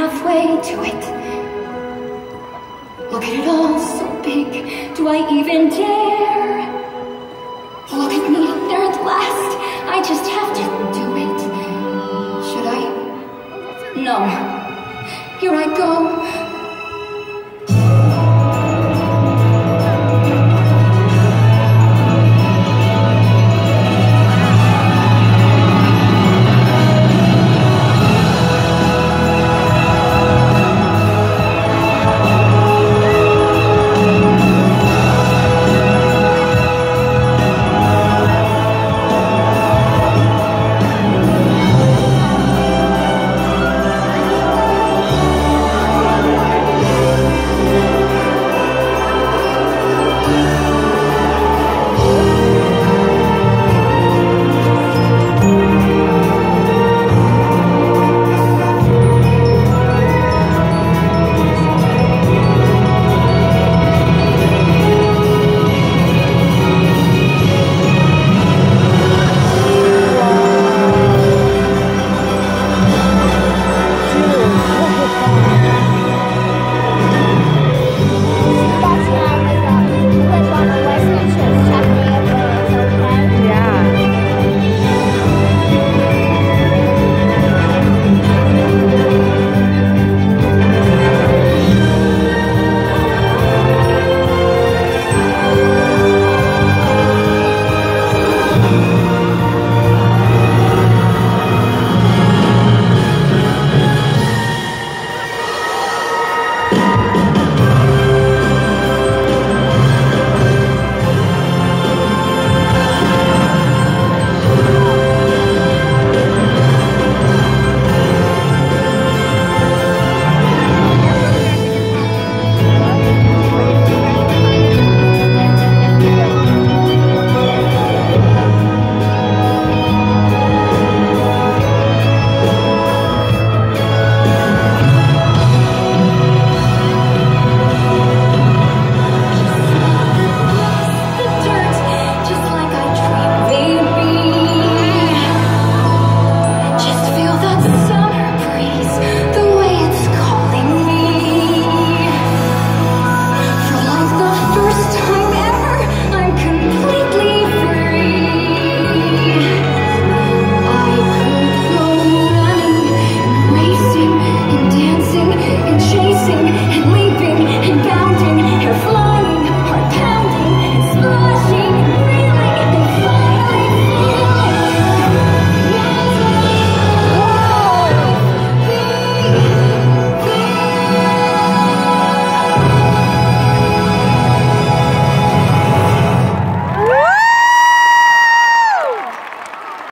halfway to it. Look at it all so big. Do I even dare? Look at me there at last. I just have to do it. Should I? No. Here I go.